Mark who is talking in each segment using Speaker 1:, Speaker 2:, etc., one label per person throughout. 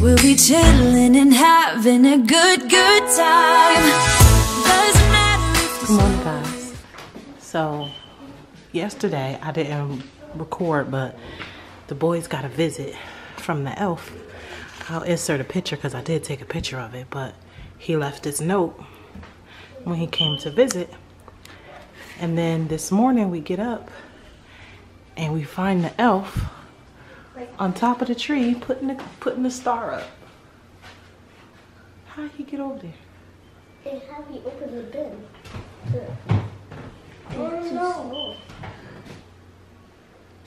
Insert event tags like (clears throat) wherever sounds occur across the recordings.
Speaker 1: we'll be chilling and having a good, good time. Doesn't matter if
Speaker 2: Good morning, guys. So, yesterday I didn't record, but the boys got a visit from the elf. I'll insert a picture because I did take a picture of it, but he left this note when he came to visit. And then this morning we get up and we find the elf on top of the tree putting the, putting the star up. How he get over there?
Speaker 3: Hey, have you open the bin? Oh no.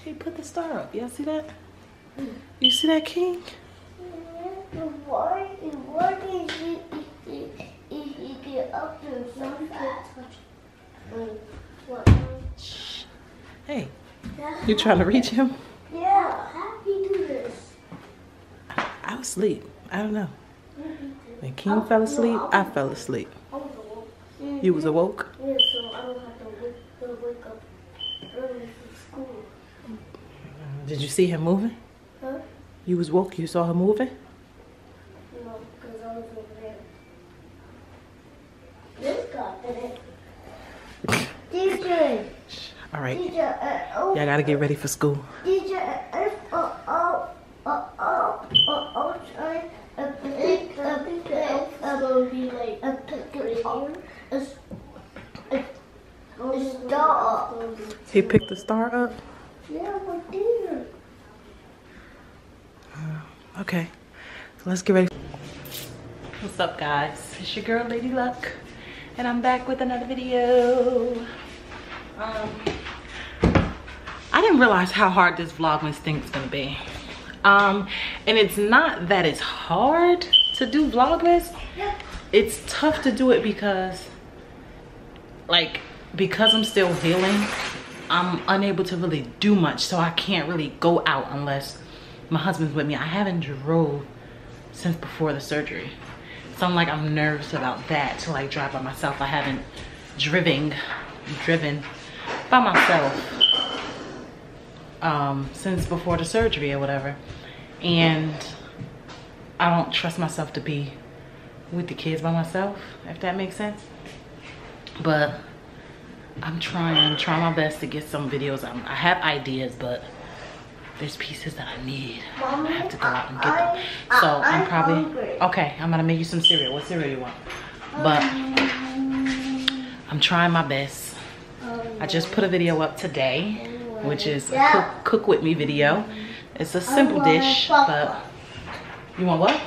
Speaker 2: He put the star up. Y'all see that? Hmm. You see that, King?
Speaker 3: Why, why did he, he, he, he get up there so fast?
Speaker 2: Hey, you trying to reach him?
Speaker 3: Yeah, how did he do this?
Speaker 2: I was asleep. I don't know. When King fell asleep, I fell asleep.
Speaker 3: I was awoke.
Speaker 2: You was awoke?
Speaker 3: Yeah, so I don't have to wake, to wake up early for school.
Speaker 2: Did you see him moving?
Speaker 3: Huh?
Speaker 2: You was woke. You saw him moving?
Speaker 3: No, because I was over there. This guy did it. (laughs) DJ,
Speaker 2: All right.
Speaker 3: Uh, oh,
Speaker 2: Y'all gotta get ready for school.
Speaker 3: DJ, uh, oh, oh, oh, oh, oh, oh, sorry. A pick, a pick, a be like a pick it up. A, a, a star.
Speaker 2: He picked the star up?
Speaker 3: Yeah, my dear. (sighs)
Speaker 2: Okay. So let's get ready. What's up, guys? It's your girl, Ladii Luck. And I'm back with another video. Um, I didn't realize how hard this Vlogmas thing is gonna be. Um, and it's not that it's hard to do Vlogmas. It's tough to do it because, like, because I'm still healing, I'm unable to really do much. So I can't really go out unless my husband's with me. I haven't drove since before the surgery. So I'm like, I'm nervous about that to like drive by myself. I haven't driven, driven by myself um, since before the surgery or whatever. And I don't trust myself to be with the kids by myself, if that makes sense. But I'm trying, trying my best to get some videos. I'm, I have ideas, but there's pieces that I need. I have to go out and get them. So I'm probably, okay, I'm gonna make you some cereal. What cereal you want? But I'm trying my best. I just put a video up today, which is a cook, cook with me video. It's a simple dish, but you want what?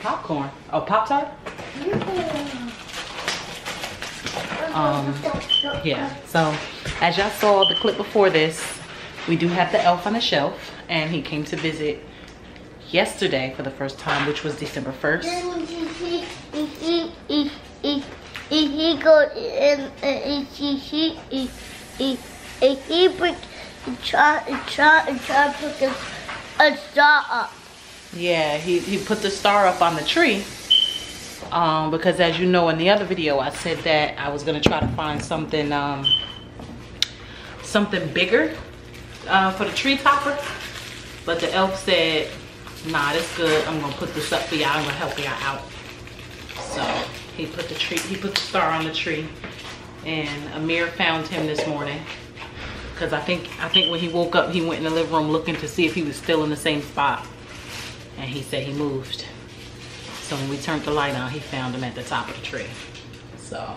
Speaker 2: Popcorn. Oh, Pop Tart? Um, yeah, so as y'all saw the clip before this, we do have the elf on the shelf, and he came to visit yesterday for the first time, which was December 1st.
Speaker 3: He, he, he, he, he, he, he go and and he, he, he, he, he, he put, he try, he try, he
Speaker 2: Yeah, he, he put the star up on the tree. Um, because as you know in the other video, I said that I was gonna try to find something, um, something bigger uh, for the tree topper. But the elf said, nah, that's good. I'm gonna put this up for y'all. I'm gonna help y'all out. So he put the tree, he put the star on the tree. And Amir found him this morning. Cause I think, I think when he woke up, he went in the living room looking to see if he was still in the same spot. And he said he moved. So when we turned the light on, he found him at the top of the tree. So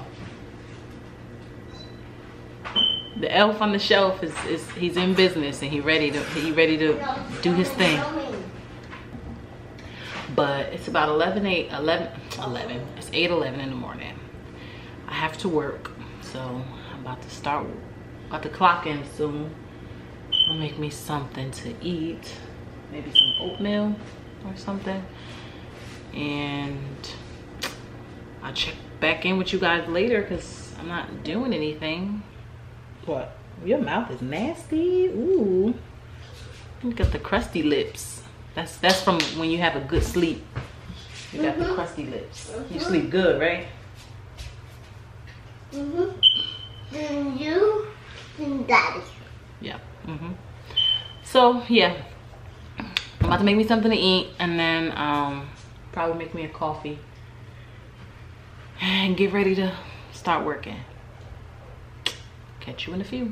Speaker 2: the elf on the shelf is, is he's in business and he ready to he ready to do his thing. But it's about 11, 8, 11, 11. It's 8, 11 in the morning. I have to work. So I'm about to start, about to clock in soon. I'll make me something to eat. Maybe some oatmeal or something. and I'll check back in with you guys later because I'm not doing anything. What? Your mouth is nasty. Ooh. Look at the crusty lips. That's that's from when you have a good sleep. You got mm -hmm. the mm-hmm. crusty lips. Mm -hmm. You mm-hmm. sleep good, right?
Speaker 3: Mm-hmm. And you and daddy.
Speaker 2: Yeah. Mm-hmm. So yeah. About to make me something to eat and then um probably make me a coffee and get ready to start working. Catch you in a few.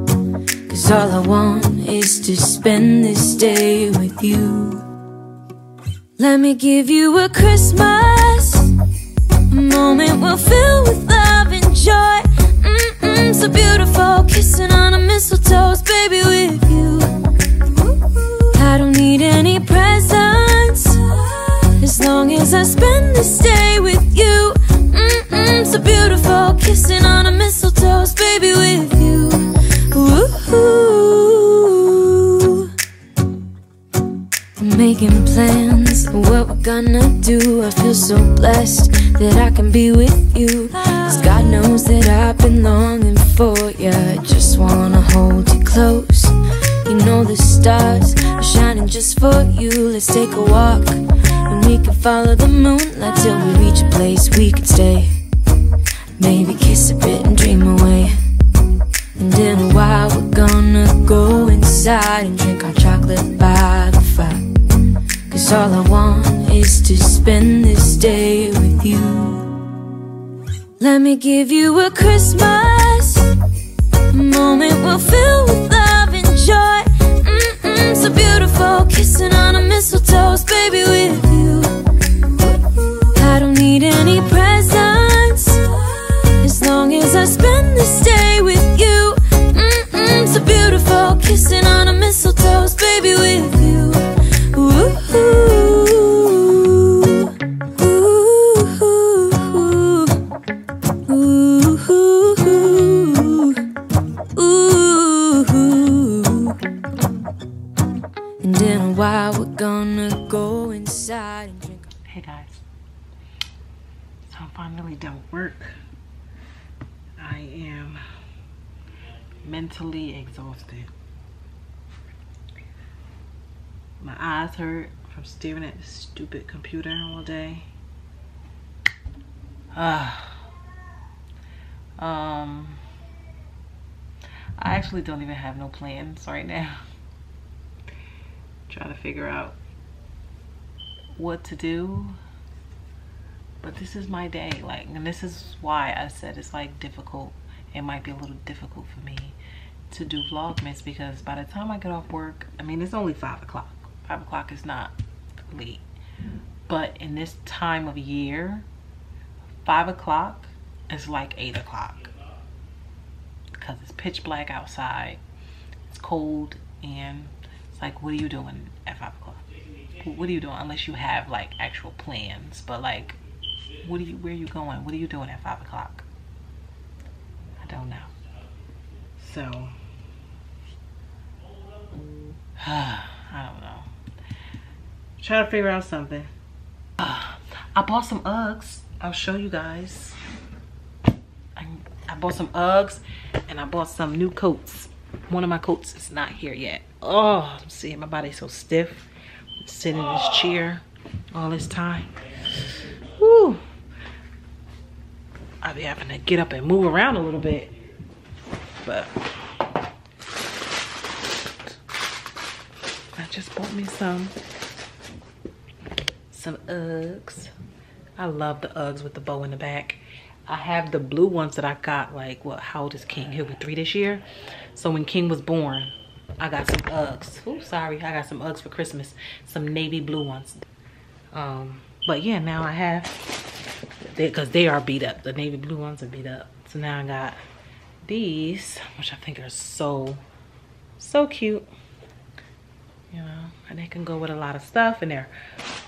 Speaker 1: Cause all I want is to spend this day with you. Let me give you a Christmas, a moment we'll fill with love and joy. Mm-mm, so beautiful, kissing on a mistletoe, baby, with you. I don't need any presents as long as I spend this day with you. So blessed that I can be with you. Cause God knows that I've been longing for you. I just wanna hold you close. You know the stars are shining just for you. Let's take a walk and we can follow the moonlight till we reach a place we can stay. Maybe kiss a bit and dream away. And in a while we're gonna go inside and drink our chocolate by the fire. Cause all I want is to spend this day with you. Let me give you a Christmas, a moment we'll fill with love and joy. Mm-mm, so beautiful, kissing on a mistletoe, baby, with you. I don't need any presents as long as I spend this day with you. Mm-mm, so beautiful, kissing on a mistletoe,
Speaker 2: mentally exhausted. My eyes hurt from staring at this stupid computer all day. Ah. um, I actually don't even have no plans right now. Trying to figure out what to do. But this is my day, like, and this is why I said it's like difficult. It might be a little difficult for me to do vlogmas because by the time I get off work, I mean, it's only five o'clock. Five o'clock is not late. But in this time of year, five o'clock is like eight o'clock because it's pitch black outside. It's cold and like, what are you doing at five o'clock? What are you doing unless you have like actual plans? But like, what are you, where are you going? What are you doing at five o'clock? I don't know. So (sighs) I don't know. Try to figure out something. Uh, (sighs) I bought some Uggs. I'll show you guys. I, I bought some Uggs and I bought some new coats. One of my coats is not here yet. Oh, see, my body's so stiff. Sitting in this chair all this time. Woo. I'll be having to get up and move around a little bit. But I just bought me some some Uggs. I love the Uggs with the bow in the back. I have the blue ones that I got like, what, how old is King? He'll be three this year. So when King was born, I got some Uggs. Oh, sorry. I got some Uggs for Christmas. Some navy blue ones. Um, but yeah, now I have, because they, they are beat up. The navy blue ones are beat up. So now I got these, which I think are so, so cute. You know, and they can go with a lot of stuff and they're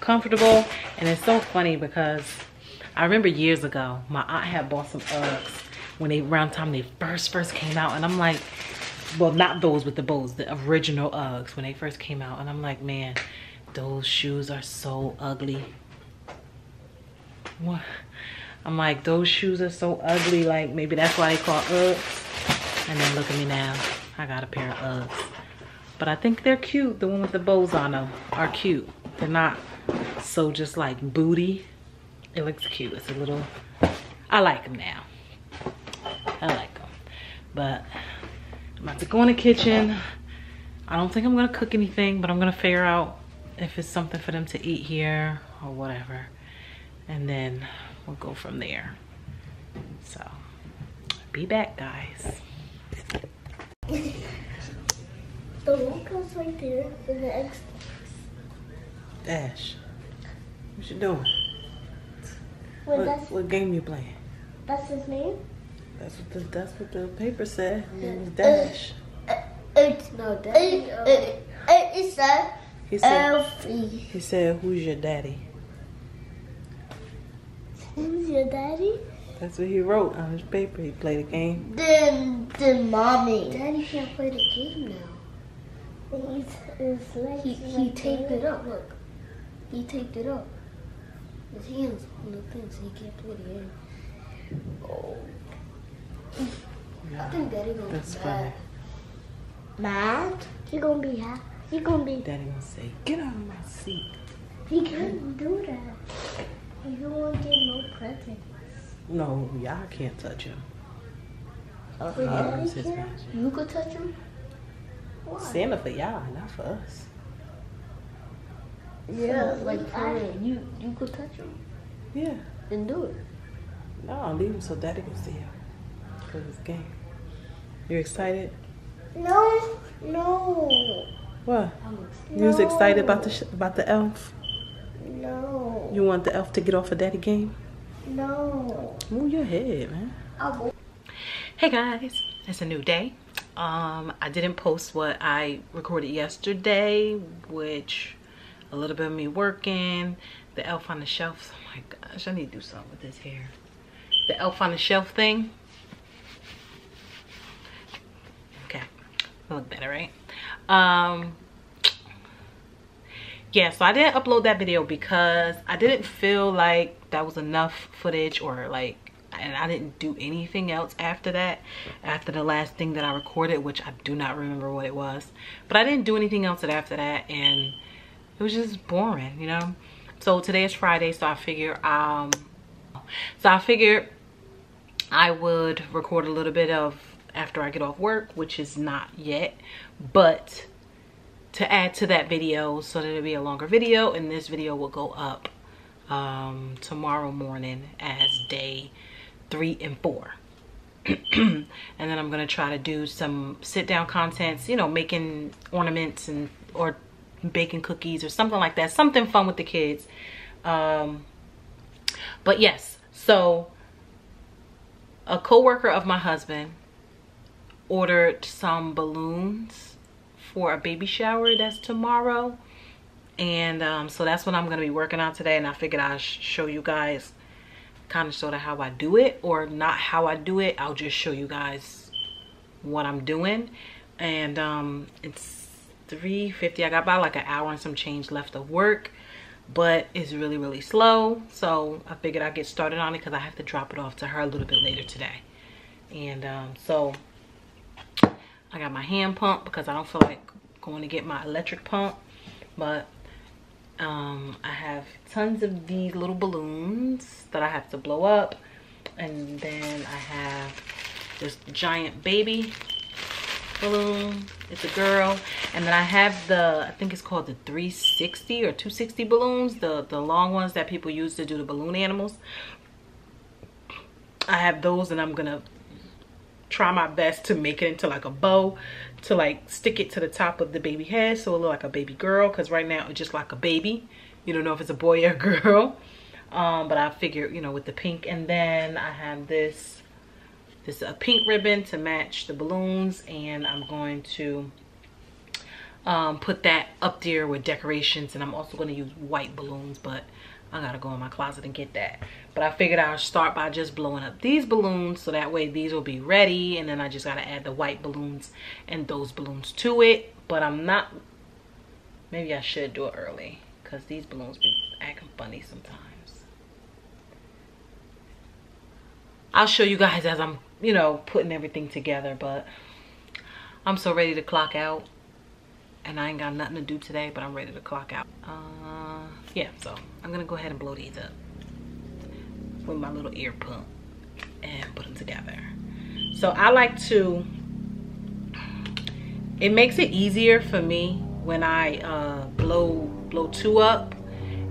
Speaker 2: comfortable. And it's so funny because I remember years ago, my aunt had bought some Uggs when they, around time they first, first came out. And I'm like, well, not those with the bows, the original Uggs when they first came out. And I'm like, man, those shoes are so ugly. What? I'm like, those shoes are so ugly. Like, maybe that's why they call Uggs. And then look at me now. I got a pair of Uggs. But I think they're cute. The one with the bows on them are cute. They're not so just like booty. It looks cute. It's a little, I like them now. I like them. But I'm about to go in the kitchen. I don't think I'm gonna cook anything, but I'm gonna figure out if it's something for them to eat here or whatever. And then we'll go from there. So, be back guys.
Speaker 3: The locals right there in the X.
Speaker 2: Dash, what you doing?
Speaker 3: Wait,
Speaker 2: What, what game you playing?
Speaker 3: that's his name.
Speaker 2: That's what the that's what the paper said. It was Dash.
Speaker 3: It's no daddy. It, it, it said
Speaker 2: He said
Speaker 3: Elfie.
Speaker 2: he said who's your daddy?
Speaker 3: Who's your daddy?
Speaker 2: That's what he wrote on his paper. He played a game.
Speaker 3: Then, then mommy. Daddy can't play the game now. He's, his legs he he taped it up. Look, he taped it up. His hands on the thing, so he can't play the game. Oh. I think Daddy gonna
Speaker 2: That's
Speaker 3: be
Speaker 2: funny.
Speaker 3: mad. Mad? He gonna be happy. He gonna be.
Speaker 2: Daddy gonna say, get out of my seat.
Speaker 3: He can't do that. He won't get no presents.
Speaker 2: No, y'all can't touch him.
Speaker 3: But
Speaker 2: He his
Speaker 3: can. You could touch him. Why?
Speaker 2: Santa for y'all, not for us.
Speaker 3: Yeah, like for real. You you could touch him
Speaker 2: Yeah.
Speaker 3: and do it.
Speaker 2: No, I'll leave him so daddy can see him. For his game. You excited?
Speaker 3: No, no,
Speaker 2: What? You was excited about the sh- about the elf?
Speaker 3: no,
Speaker 2: You want the elf to get off of daddy game?
Speaker 3: no.
Speaker 2: Move your head, man. Hey guys, it's a new day. Um, I didn't post what I recorded yesterday, which a little bit of me working, the elf on the shelf. Oh my gosh, I need to do something with this hair. The elf on the shelf thing. Okay, look better, right? Um, yeah, so I didn't upload that video because I didn't feel like that was enough footage or like and I didn't do anything else after that after the last thing that I recorded which I do not remember what it was but I didn't do anything else after that and it was just boring you know so today is Friday so I figure um so I figured I would record a little bit of after I get off work which is not yet but to add to that video so that it'll be a longer video and this video will go up um, tomorrow morning as day three and four. (clears throat) And then I'm gonna try to do some sit down contents you know making ornaments and or baking cookies or something like that something fun with the kids. Um, but yes so a co-worker of my husband ordered some balloons for a baby shower that's tomorrow. And um, so that's what I'm gonna be working on today and I figured sh show you guys kind of sort of how I do it or not how I do it. I'll just show you guys what I'm doing. And um, it's 3:50. I got about like an hour and some change left of work but it's really really slow. So I figured I'd get started on it because I have to drop it off to her a little bit later today. And um, so I got my hand pump because I don't feel like going to get my electric pump but um, I have tons of these little balloons that I have to blow up and then I have this giant baby balloon. It's a girl. And then I have the, I think it's called the 360 or 260 balloons. The, the long ones that people use to do the balloon animals. I have those and I'm going to try my best to make it into like a bow to like stick it to the top of the baby head so it look like a baby girl because right now it's just like a baby. You don't know if it's a boy (laughs) or girl. Um, but I figure you know with the pink and then I have this this a pink ribbon to match the balloons and I'm going to um, put that up there with decorations and I'm also going to use white balloons but I gotta go in my closet and get that. But I figured I'll start by just blowing up these balloons so that way these will be ready. And then I just gotta add the white balloons and those balloons to it. But I'm not maybe I should do it early because these balloons be acting funny sometimes. I'll show you guys as I'm you know, putting everything together, but I'm so ready to clock out. And I ain't got nothing to do today, but I'm ready to clock out. Uh, yeah, so I'm gonna go ahead and blow these up with my little ear pump and put them together. So I like to, it makes it easier for me when I uh, blow, blow two up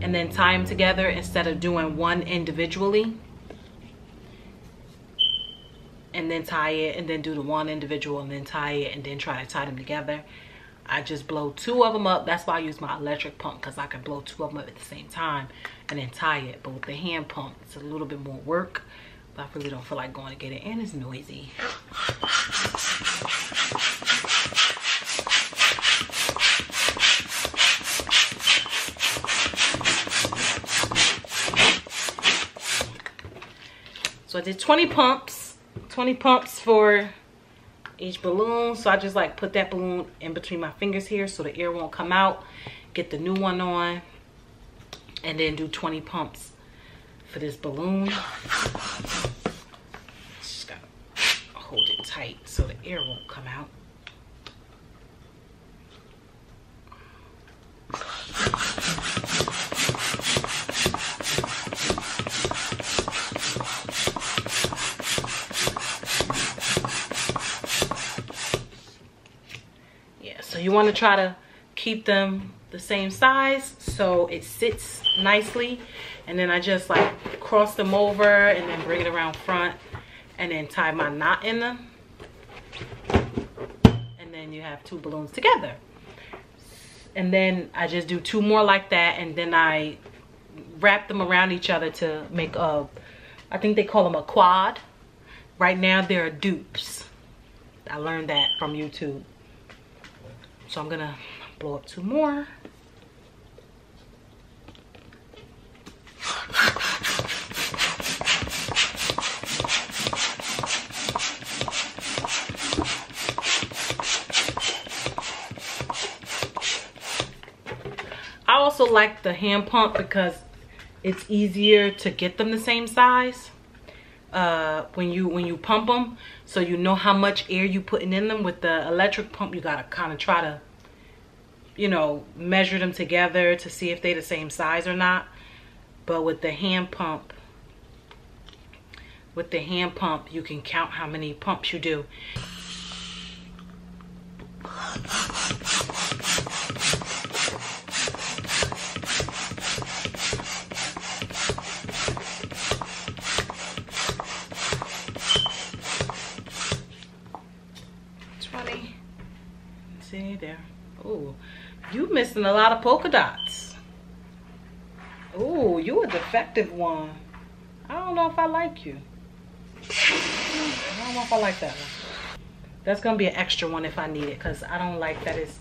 Speaker 2: and then tie them together instead of doing one individually and then tie it and then do the one individual and then tie it and then try to tie them together. I just blow two of them up. That's why I use my electric pump because I can blow two of them up at the same time and then tie it. But with the hand pump, it's a little bit more work. But I really don't feel like going to get it. And it's noisy. So I did 20 pumps 20 pumps for each balloon. So I just like put that balloon in between my fingers here so the air won't come out. Get the new one on and then do 20 pumps for this balloon. Just gotta hold it tight so the air won't come out. You want to try to keep them the same size so it sits nicely and then I just like cross them over and then bring it around front and then tie my knot in them. And then you have two balloons together. And then I just do two more like that and then I wrap them around each other to make a I think they call them a quad. Right now they're dupes. I learned that from YouTube so I'm gonna blow up two more. I also like the hand pump because it's easier to get them the same size uh, when you when you pump them so you know how much air you putting in them with the electric pump you gotta kind of try to you know measure them together to see if they the same size or not. But with the hand pump with the hand pump you can count how many pumps you do 20. See there. Oh, you missing a lot of polka dots. Oh, you a defective one. I don't know if I like you. I don't know if I like that one. That's gonna be an extra one if I need it because I don't like that it's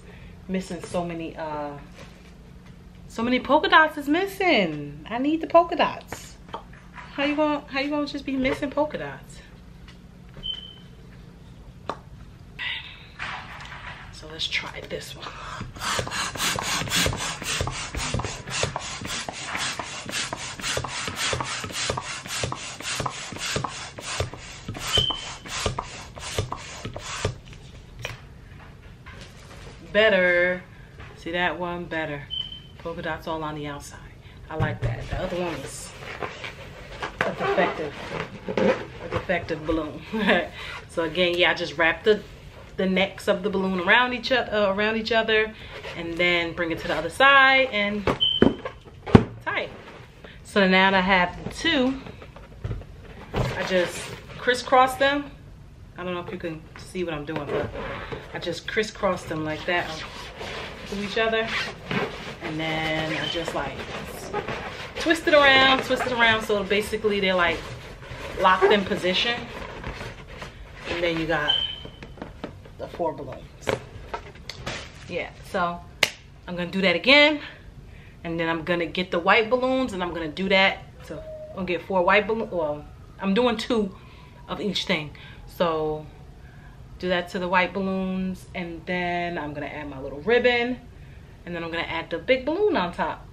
Speaker 2: missing so many uh so many polka dots is missing. I need the polka dots. How you gonna how you gonna just be missing polka dots? So let's try this one. Better. See that one? Better. Polka dots all on the outside. I like that. The other one is a defective, a defective balloon. (laughs) so again, yeah, I just wrapped the the necks of the balloon around each other, uh, around each other, and then bring it to the other side and tie. So now that I have the two, I just crisscross them. I don't know if you can see what I'm doing, but I just crisscross them like that to each other. And then I just like twist it around, twist it around. So basically they're like locked in position. And then you got the four balloons. Yeah, so I'm gonna do that again. And then I'm gonna get the white balloons and I'm gonna do that. So I'm gonna get four white balloons. Well, I'm doing two of each thing. So do that to the white balloons and then I'm gonna add my little ribbon and then I'm gonna add the big balloon on top.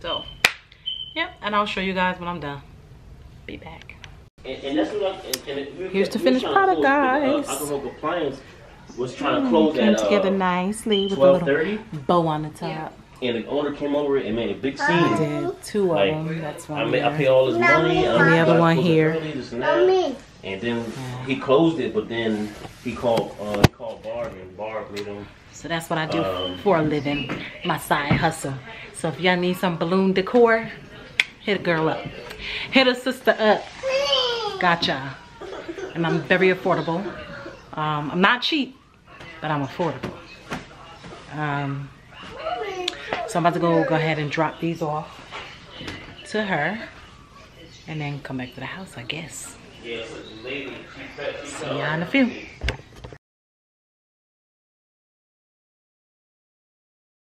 Speaker 2: So, yep, and I'll show you guys when I'm done. Be back.
Speaker 4: And, and that's what I, and, and
Speaker 2: Here's the finished product,
Speaker 4: close,
Speaker 2: guys.
Speaker 4: but, Uh, alcohol compliance was trying to close
Speaker 2: Came
Speaker 4: at
Speaker 2: together
Speaker 4: uh,
Speaker 2: nicely with a little bow on the top.
Speaker 4: and the owner came over and made a big scene.
Speaker 2: Did two of
Speaker 4: Like,
Speaker 2: them. That's
Speaker 4: I
Speaker 2: one
Speaker 4: made, I
Speaker 2: there.
Speaker 4: pay all this money. I'm
Speaker 2: And the other
Speaker 4: like,
Speaker 2: one
Speaker 4: close it
Speaker 2: here.
Speaker 4: Early, this and that.
Speaker 3: Mommy.
Speaker 4: And then he closed it, but then he called uh, he called Barb, and Barb made him.
Speaker 2: So that's what I do
Speaker 4: Um,
Speaker 2: for a living, my side hustle. So if y'all need some balloon decor, hit a girl up. Hit a sister up. Gotcha. And I'm very affordable. Um, I'm not cheap, but I'm affordable. Um, so I'm about to go go ahead and drop these off to her and then come back to the house, I guess.
Speaker 4: Yeah, so the lady, she, she,
Speaker 2: See y'all in a few.